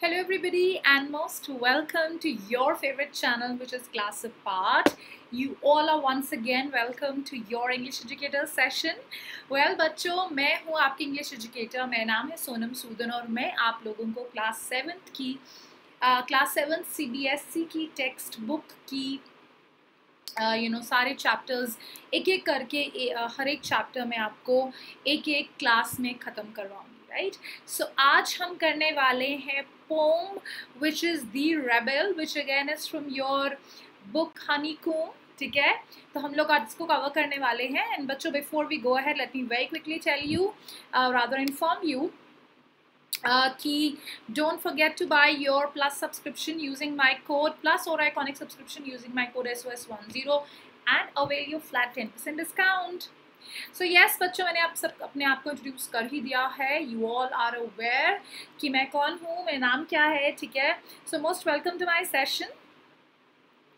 Hello everybody and most welcome to your favorite channel which is Class Apart. You all are once again welcome to your English Educator session. Well बच्चों मैं हूँ आपकी English educator मेरा नाम है सोनम सूदन और मैं आप लोगों को क्लास सेवन्थ की class seventh C B S E की टेक्स्ट बुक की you uh, know you know, सारे चैप्टर्स एक एक करके uh, हर एक चैप्टर में आपको एक एक क्लास में ख़त्म करवाऊँगी राइट सो आज हम करने वाले हैं poem which is the rebel which again is from your book honey ठीक है? तो हम लोग आज इसको कवर करने वाले हैं। एंड बच्चों before we go ahead let me very quickly tell you और रादर इन्फॉर्म यू कि don't forget to buy your plus subscription using my code plus और I subscription using my code S one zero and avail you flat ten percent discount so so yes yes, बच्चों मैंने आप सब अपने आप को introduce कर ही दिया है। यू ऑल आर अवेयर कि मैं कौन हूँ मेरा नाम क्या है ठीक है? So most welcome to my session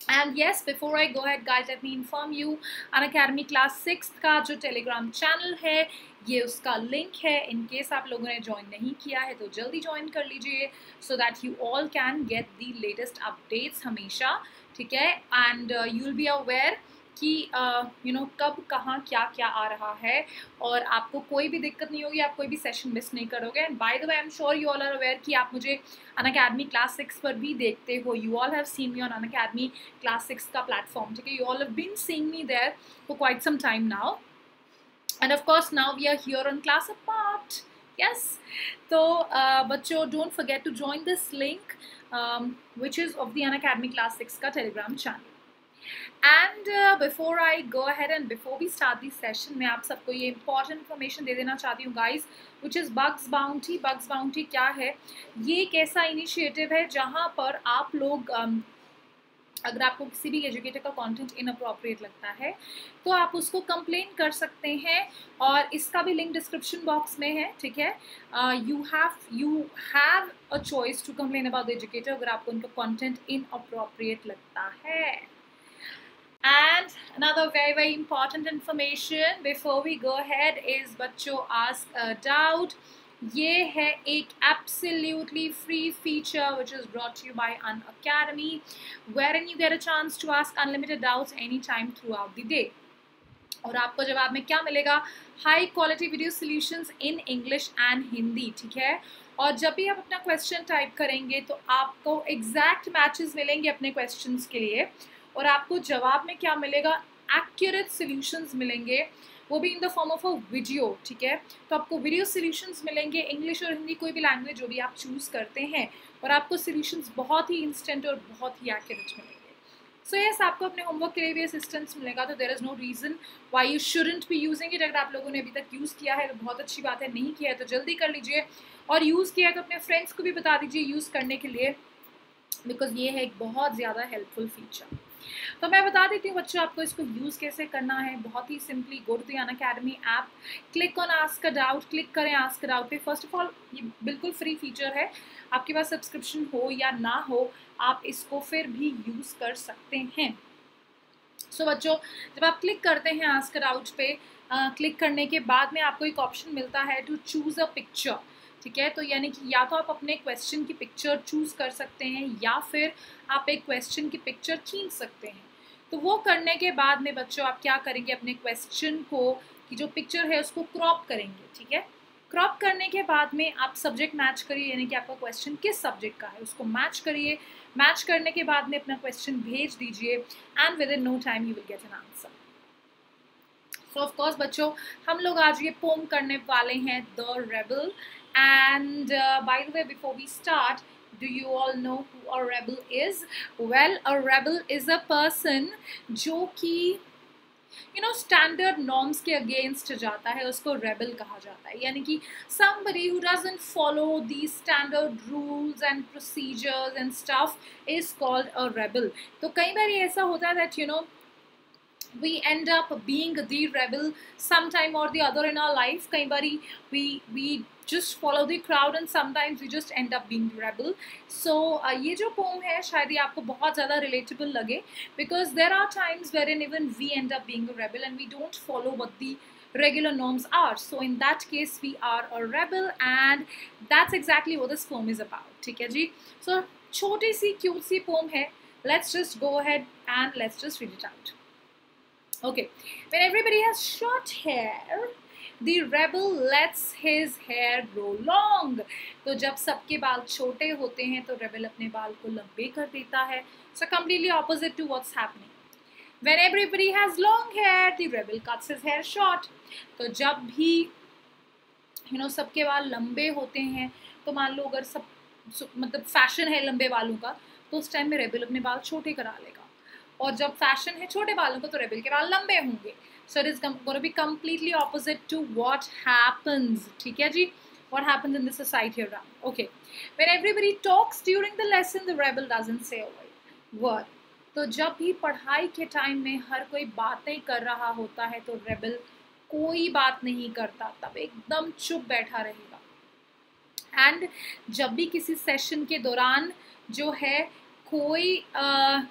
and yes before I go ahead guys let me inform you Unacademy class six का जो टेलीग्राम चैनल है ये उसका लिंक है। इन केस आप लोगों ने ज्वाइन नहीं किया है तो जल्दी ज्वाइन कर लीजिए so that you all can get the latest updates हमेशा ठीक है? And you will be aware कि यू नो कब, कहाँ क्या क्या आ रहा है और आपको कोई भी दिक्कत नहीं होगी, आप कोई भी सेशन मिस नहीं करोगे। And by the way I am sure you all are aware कि आप मुझे अन अकेडमी क्लास सिक्स पर भी देखते हो। You all have seen me on Unacademy class six का प्लेटफॉर्म ठीक है? You all have been seeing me there for quite some time now and of course now we are here on class a part yes? तो बच्चों don't forget to join this link which is of the Unacademy class six का Telegram channel and before I go ahead and before we start this session मैं आप सबको ये important information दे देना चाहती हूँ guys which is bugs bounty bugs bounty क्या है? ये एक ऐसा इनिशिएटिव है जहाँ पर आप लोग um, अगर आपको किसी भी एजुकेटर का कंटेंट इनअप्रोप्रिएट लगता है तो आप उसको कंप्लेन कर सकते हैं और इसका भी लिंक डिस्क्रिप्शन बॉक्स में है ठीक है? You have you have a choice to complain about the educator अगर आपको उनका कंटेंट इनअप्रोप्रिएट लगता है। And another very, very important information before we go ahead is बच्चों ask a doubt. ये है एक absolutely free feature which is brought to you by An Academy wherein you get a chance to ask unlimited doubts anytime throughout the day. और आपको जवाब में क्या मिलेगा high quality video solutions in English and Hindi ठीक है और जब भी आप अपना क्वेश्चन टाइप करेंगे तो आपको एग्जैक्ट मैचेस मिलेंगे अपने क्वेश्चंस के लिए और आपको जवाब में क्या मिलेगा? एक्यूरेट सोल्यूशंस मिलेंगे। वो भी in the form of a video ठीक है? तो आपको वीडियो सोल्यूशंस मिलेंगे इंग्लिश और हिंदी कोई भी लैंग्वेज जो भी आप चूज़ करते हैं और आपको सोल्यूशंस बहुत ही इंस्टेंट और बहुत ही एक्यूरेट मिलेंगे। सो so, यस आपको अपने होमवर्क के लिए भी असिस्टेंस मिलेगा तो there is no reason why you shouldn't be using it अगर आप लोगों ने अभी तक यूज़ किया है तो बहुत अच्छी बात है नहीं किया है तो जल्दी कर लीजिए। और यूज़ किया है तो अपने फ्रेंड्स को भी बता दीजिए यूज़ करने के लिए बिकॉज़ ये है एक बहुत ज़्यादा हेल्पफुल फीचर तो मैं बता देती हूँ बच्चों आपको इसको यूज़ कैसे करना है? बहुत ही simply go to the academy app click on ask doubt click करें आस्क डाउट पे। फ़र्स्ट ऑफ़ ऑल ये बिल्कुल फ्री फीचर है। आपके पास सब्सक्रिप्शन हो या ना हो आप इसको फिर भी यूज़ कर सकते हैं। सो so, बच्चों जब आप क्लिक करते हैं आस्क डाउट पे क्लिक करने के बाद में आपको एक ऑप्शन मिलता है टू चूज़ अ पिक्चर ठीक है? तो यानी कि या तो आप अपने क्वेश्चन की पिक्चर चूज़ कर सकते हैं, या फिर आप एक क्वेश्चन की पिक्चर खींच सकते हैं। तो वो करने के बाद में बच्चों, आप क्या करेंगे? अपने क्वेश्चन को, की जो पिक्चर है उसको क्रॉप करेंगे, ठीक है? क्रॉप करने के बाद में आप सब्जेक्ट मैच करिए, यानी कि आपका क्वेश्चन किस सब्जेक्ट का है, उसको मैच करिए। मैच करने के बाद में अपना क्वेश्चन भेज दीजिए and within no time you will get an answer so of course बच्चों, हम लोग आज ये पोम करने वाले हैं the rebel And uh, by the way, before we start, do you all know who a rebel is? Well, a rebel is a person जो कि यू नो स्टैंडर्ड नॉर्म्स के अगेंस्ट जाता है उसको रेबल कहा जाता है यानी कि somebody who doesn't follow these standard rules and procedures and stuff is called a rebel तो कई बार ऐसा होता है that you know we end up being the rebel sometime or the other in our life कई बारी we we just follow the crowd and sometimes we just end up being rebel so uh, ये जो poem है शायद ये आपको बहुत ज़्यादा relatable लगे because there are times wherein even we end up being a rebel and we don't follow what the regular norms are. So in that case, we are a rebel and that's exactly what this poem is about. ठीक है जी? So छोटी सी cute सी poem है. Let's just go ahead and let's just read it out. Okay. When everybody has short hair, the rebel lets his hair grow long. तो जब सबके बाल छोटे होते हैं तो रेबल अपने बाल को लंबे कर देता है So completely opposite to what's happening. When everybody has long hair, the rebel cuts his hair short. तो जब भी you know, सबके बाल लंबे होते हैं तो मान लो अगर सब मतलब फ़ैशन है लंबे बालों का तो उस टाइम में रेबल अपने बाल छोटे करा लेगा और जब फ़ैशन है छोटे बालों का तो रेबल के बाल लंबे होंगे so it is gonna be completely opposite to what happens ठीक है जी society around. Okay. When everybody talks during the lesson, the rebel doesn't say a word. Word. तो जब भी पढ़ाई के टाइम में हर कोई बातें कर रहा होता है तो रेबल कोई बात नहीं करता तब एकदम चुप बैठा रहेगा एंड जब भी किसी सेशन के दौरान जो है कोई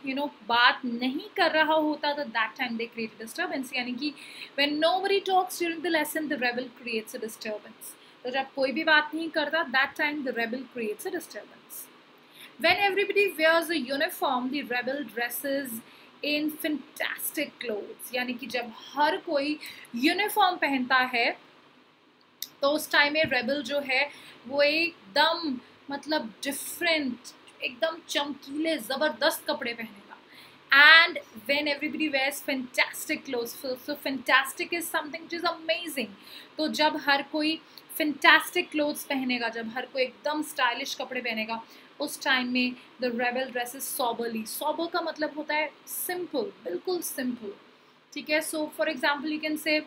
यू नो बात नहीं कर रहा होता तो that time they create disturbance यानी कि when nobody talks during the lesson the rebel creates a disturbance तो जब कोई भी बात नहीं करता that time the rebel creates a disturbance when everybody wears a uniform, the rebel dresses in fantastic clothes. यानी कि जब हर कोई यूनिफॉर्म पहनता है तो उस टाइम में रेबल जो है, वो एकदम मतलब डिफरेंट एकदम चमकीले, ज़बरदस्त कपड़े पहनेगा। And when everybody wears fantastic cloth so fantastic is something is amazing तो जब हर कोई फेंटेस्टिक क्लोथ्स पहनेगा, जब हर कोई एकदम स्टाइलिश कपड़े पहनेगा, उस टाइम में the rebel dresses soberly sober का मतलब होता है सिंपल बिल्कुल सिंपल ठीक है? So for example you can say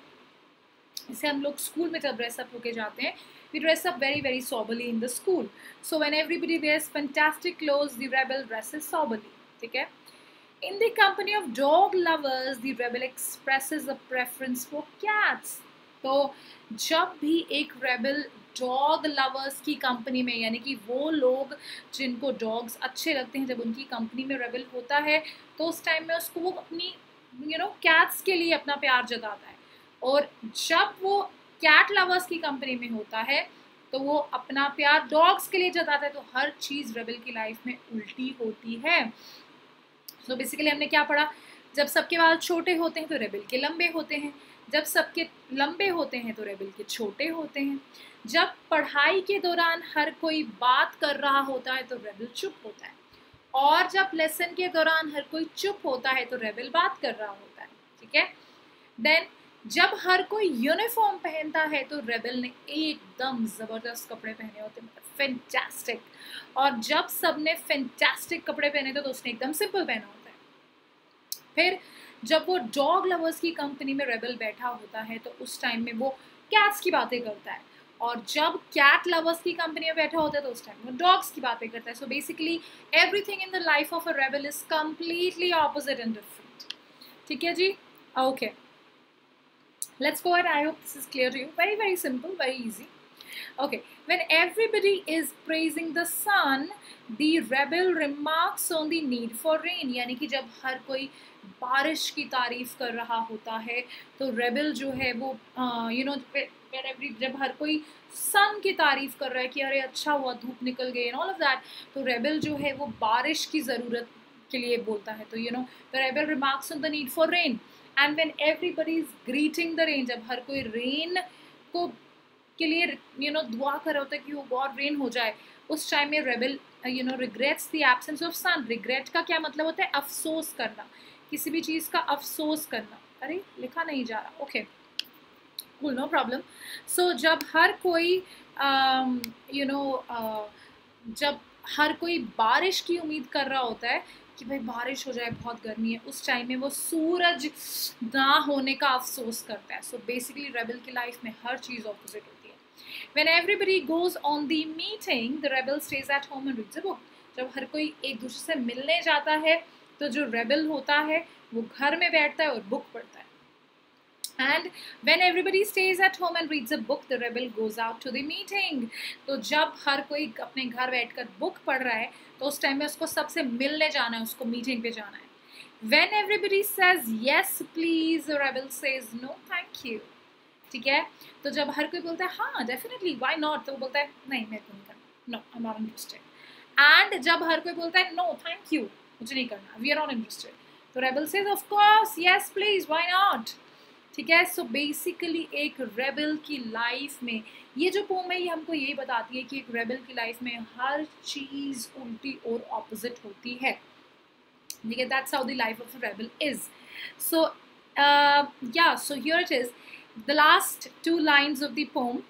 जैसे हम लोग स्कूल में जब ड्रेसअप होके जाते हैं we dress up very very soberly in the school so when everybody wears fantastic clothes the rebel dresses soberly ठीक है? In the company of dog lovers the rebel express a preference for cats तो जब भी एक rebel dog lovers की company में, यानी कि वो लोग जिनको डॉग्स अच्छे लगते हैं, जब उनकी कंपनी में रेबल होता है तो उस टाइम में उसको वो अपनी यू नो कैट्स के लिए अपना प्यार जगाता है। और जब वो कैट लवर्स की कंपनी में होता है तो वो अपना प्यार डॉग्स के लिए जताता है तो हर चीज़ रेबल की लाइफ में उल्टी होती है। तो so बेसिकली हमने क्या पढ़ा? जब सबके बाल छोटे होते हैं तो रेबल के लंबे होते हैं। जब सबके लंबे होते हैं तो रेबल के छोटे होते हैं। जब पढ़ाई के दौरान हर कोई बात कर रहा होता है तो रेबल चुप होता है। और जब लेसन के दौरान हर कोई चुप होता है तो रेबल बात कर रहा होता है। ठीक है? देन जब हर कोई यूनिफॉर्म पहनता है तो रेबल ने एकदम ज़बरदस्त कपड़े पहने होते हैं फैंटास्टिक और जब सबने फैंटास्टिक कपड़े पहने थे तो उसने एकदम सिंपल पहना होता है। फिर जब वो डॉग लवर्स की कंपनी में रेबल बैठा होता है तो उस टाइम में वो कैट्स की बातें करता है। और जब कैट लवर्स की कंपनी में बैठा होता है तो उस टाइम वो डॉग्स की बातें करता है। So basically everything in the life of a rebel is completely opposite and different ठीक है जी? Okay okay. Let's go ahead i hope this is clear to you very very simple very easy okay when everybody is praising the sun the rebel remarks on the need for rain यानी कि जब हर कोई बारिश की तारीफ़ कर रहा होता है तो रेबल जो है वो यू नो जब हर कोई सन की तारीफ़ कर रहा है कि अरे अच्छा हुआ धूप निकल गई एंड ऑल ऑफ़ दैट तो रेबल जो है वो बारिश की ज़रूरत के लिए बोलता है तो you know the rebel remarks on the need for rain and when everybody is greeting the rain जब हर कोई रेन को के लिए यू नो दुआ कर रहा होता है कि वो गॉड रेन हो जाए उस टाइम में rebel you know regrets the absence of sun regret का क्या मतलब होता है? अफसोस करना। किसी भी चीज़ का अफसोस करना। अरे लिखा नहीं जा रहा। ओके कुल नो प्रॉब्लम सो जब हर कोई यू um, नो uh, जब हर कोई बारिश की उम्मीद कर रहा होता है कि भाई बारिश हो जाए, बहुत गर्मी है। उस टाइम में वो सूरज ना होने का अफसोस करता है। सो बेसिकली रेबल की लाइफ में हर चीज़ ऑपोजिट होती है। When everybody goes on the meeting the rebel stays at home and reads book जब हर कोई एक दूसरे से मिलने जाता है तो जो रेबल होता है, वो घर में बैठता है और बुक पढ़ता है। And when everybody stays at home and reads a book, the rebel goes out to the meeting. तो जब हर कोई अपने घर बैठकर बुक पढ़ रहा है तो उस टाइम में उसको सबसे मिलने जाना है, उसको मीटिंग पे जाना है। When everybody says yes, please, the rebel says no, thank you. ठीक है? तो जब हर कोई बोलता है हाँ डेफिनेटली वाई नॉट तो वो बोलता है, नहीं, मेरे को नहीं करना। नो आई नॉट इंटरेस्टेड एंड जब हर कोई बोलता है नो थैंक यू मुझे नहीं करना। वी आर नॉट इंटरेस्टेड तो rebel says of course yes please why not ठीक है? सो बेसिकली एक रेबल की लाइफ में, ये जो पोम है, ये हमको यही बताती है कि एक रेबल की लाइफ में हर चीज़ उल्टी और ऑपोजिट होती है। ठीक है? That's how the life of rebel is so yeah so here it is the last two lines of the poem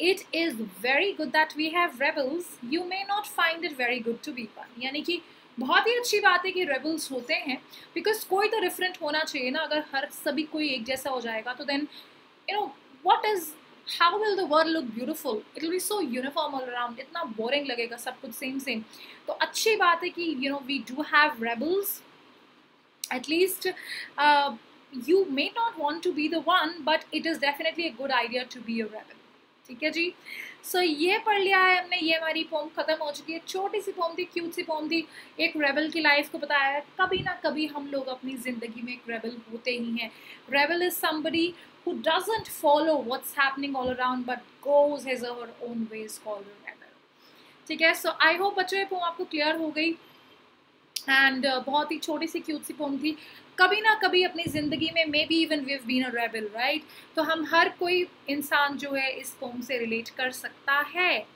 it is very good that we have rebels you may not find it very good to be one. यानी कि बहुत ही अच्छी बात है कि rebels होते हैं because कोई तो डिफरेंट होना चाहिए ना, अगर हर सभी कोई एक जैसा हो जाएगा तो then you know what is how will the world look beautiful it will be so uniform all around इतना बोरिंग लगेगा, सब कुछ सेम सेम तो अच्छी बात है कि you know we do have rebels at least you may not want to be the one but it is definitely a good idea to be a rebel ठीक है जी? सो so, ये पढ़ लिया है हमने ये हमारी पोम ख़त्म हो चुकी है। छोटी सी पोम थी क्यूट सी पोम थी। एक रेबल की लाइफ को बताया है। कभी ना कभी हम लोग अपनी ज़िंदगी में एक रेबल होते ही हैं। Rebel is somebody who doesn't follow what's happening all around but goes has our own ways ways rebel ठीक है? सो आई होप बच्चों ये पोम आपको क्लियर हो गई। एंड uh, बहुत ही छोटी सी क्यूट सी पोम थी। कभी ना कभी अपनी ज़िंदगी में maybe even we been a rebel right तो हम हर कोई इंसान जो है इस पोम से रिलेट कर सकता है।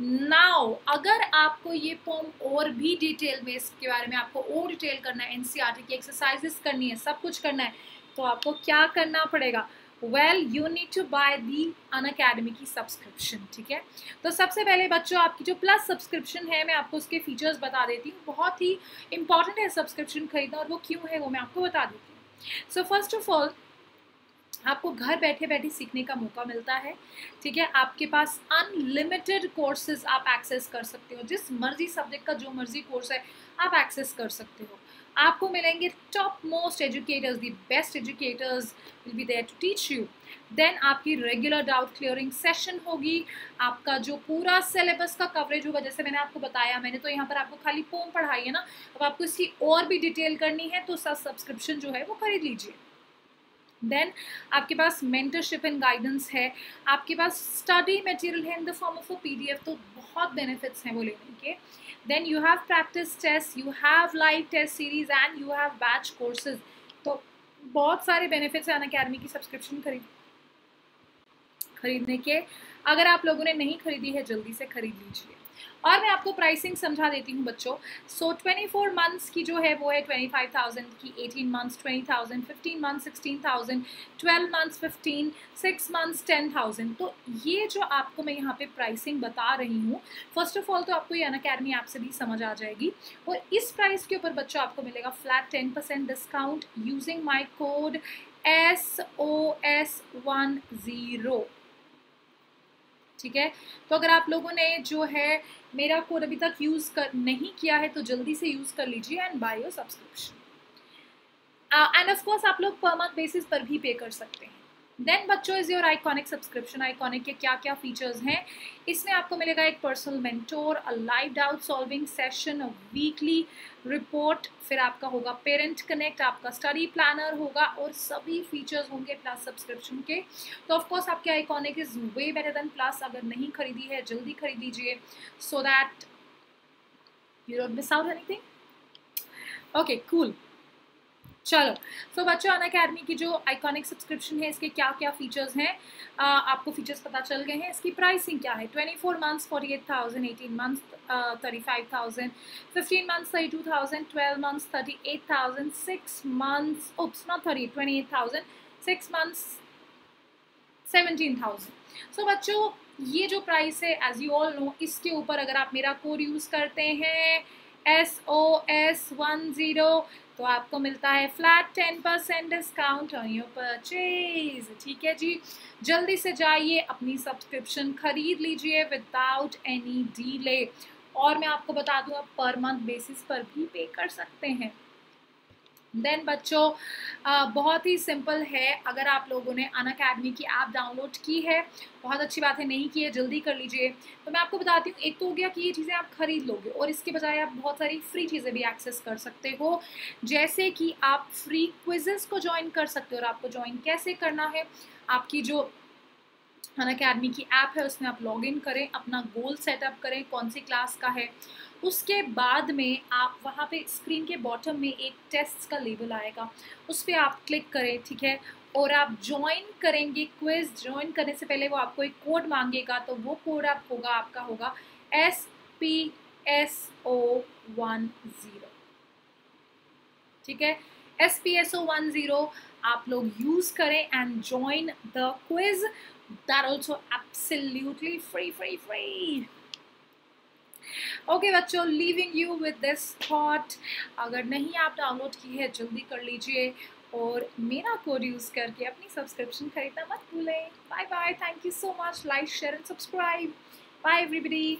नाउ अगर आपको ये पोम और भी डिटेल में इसके बारे में आपको और डिटेल करना है एनसीईआरटी की एक्सरसाइजेस करनी है सब कुछ करना है तो आपको क्या करना पड़ेगा? Well you need to buy the Unacademy की सब्सक्रिप्शन ठीक है? तो सबसे पहले बच्चों, आपकी जो प्लस सब्सक्रिप्शन है, मैं आपको उसके फीचर्स बता देती हूँ। बहुत ही इंपॉर्टेंट है सब्सक्रिप्शन खरीदना और वो क्यों है वो मैं आपको बता देती हूँ। सो फ़र्स्ट ऑफ़ ऑल आपको घर बैठे बैठे सीखने का मौका मिलता है, ठीक है? आपके पास अनलिमिटेड कोर्सेज आप एक्सेस कर सकते हो। जिस मर्ज़ी सब्जेक्ट का जो मर्ज़ी कोर्स है, आप एक्सेस कर सकते हो। आपको मिलेंगे top most educators the best educators will be there to teach you then आपकी रेगुलर डाउट क्लियरिंग सेशन होगी। आपका जो पूरा सिलेबस का कवरेज होगा, जैसे मैंने आपको बताया, मैंने तो यहाँ पर आपको खाली पोम पढ़ाई है ना, अब आपको इसकी और भी डिटेल करनी है तो सब सब्सक्रिप्शन जो है वो खरीद लीजिए। देन आपके पास मेंटरशिप एंड गाइडेंस है। आपके पास स्टडी मटेरियल है in the form of a PDF तो बहुत बेनिफिट्स हैं वो लेने के। Then you have practice test you have live test series and you have batch courses तो बहुत सारे बेनिफिट्स हैं अन अकेडमी की सब्सक्रिप्शन खरीद, खरीदने के। अगर आप लोगों ने नहीं खरीदी है, जल्दी से खरीद लीजिए। और मैं आपको प्राइसिंग समझा देती हूँ बच्चों। सो ट्वेंटी फोर मंथ्स की जो है वो है ट्वेंटी फाइव थाउज़ेंड की eighteen months twenty thousand fifteen months sixteen thousand twelve months fifteen six months ten thousand तो ये जो आपको मैं यहाँ पे प्राइसिंग बता रही हूँ फ़र्स्ट ऑफ़ ऑल तो आपको ये अन अकेडमी ऐप से भी समझ आ जाएगी। और इस प्राइस के ऊपर बच्चों आपको मिलेगा flat ten percent discount using my code S O S one zero ठीक है? तो अगर आप लोगों ने जो है मेरा कोड अभी तक यूज़ कर, नहीं किया है तो जल्दी से यूज़ कर लीजिए and buy your subscription and of course आप लोग पर मंथ बेसिस पर भी पे कर सकते हैं। देन बच्चों is your iconic subscription iconic के क्या क्या फीचर्स हैं? इसमें आपको मिलेगा एक personal mentor a live doubt solving session a weekly report फिर आपका होगा पेरेंट कनेक्ट आपका स्टडी प्लानर होगा और सभी फीचर्स होंगे प्लस सब्सक्रिप्शन के। तो ऑफकोर्स आपके iconic is way better than plus अगर नहीं खरीदी है, जल्दी खरीद लीजिए so that you don't miss out anything okay cool चलो सो so, बच्चों अन अकेडमी की जो आइकॉनिक सब्सक्रिप्शन है इसके क्या क्या फीचर्स हैं आपको फीचर्स पता चल गए हैं। इसकी प्राइसिंग क्या है? Twenty four months forty eight thousand eighteen months thirty five thousand fifteen months thirty two thousand twelve months thirty eight thousand six months oops not thirty twenty eight thousand six months seventeen thousand so बच्चों ये जो price है as you all know इसके ऊपर अगर आप मेरा code use करते हैं S O S one zero तो आपको मिलता है flat ten percent discount on your purchase ठीक है जी? जल्दी से जाइए, अपनी सब्सक्रिप्शन खरीद लीजिए विदाउट एनी डीले और मैं आपको बता दूँ, आप पर मंथ बेसिस पर भी पे कर सकते हैं। देन बच्चों बहुत ही सिंपल है, अगर आप लोगों ने अन अकेडमी की ऐप डाउनलोड की है, बहुत अच्छी बात है, नहीं की है, जल्दी कर लीजिए। तो मैं आपको बताती हूँ, एक तो हो गया कि ये चीज़ें आप खरीद लोगे और इसके बजाय आप बहुत सारी फ्री चीज़ें भी एक्सेस कर सकते हो। जैसे कि आप फ्री क्विजेस को ज्वाइन कर सकते हो और आपको ज्वाइन कैसे करना है, आपकी जो अन अकेडमी की ऐप है, उसमें आप लॉग इन करें, अपना गोल सेटअप करें, कौन सी क्लास का है। उसके बाद में आप वहाँ पे स्क्रीन के बॉटम में एक टेस्ट का लेबल आएगा। उस पर आप क्लिक करें, ठीक है? और आप ज्वाइन करेंगे क्विज ज्वाइन करने से पहले वो आपको एक कोड मांगेगा तो वो कोड आप होगा, आपका होगा S P S O one zero ठीक है? S P S O one zero आप लोग यूज़ करें and join the quiz that also absolutely free free free okay बच्चों leaving you with this thought अगर नहीं आप डाउनलोड की है, जल्दी कर लीजिए और मेरा कोड यूज़ करके अपनी सब्सक्रिप्शन खरीदना मत भूलें. Bye bye thank you so much like share and subscribe bye everybody